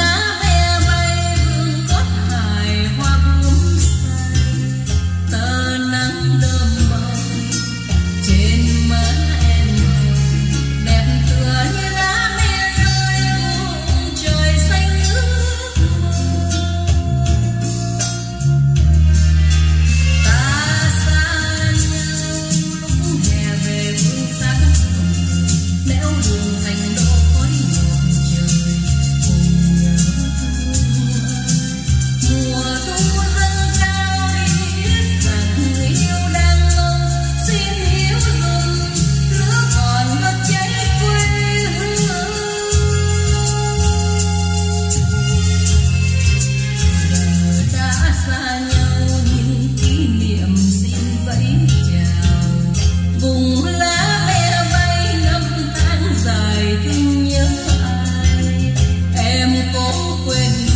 más. when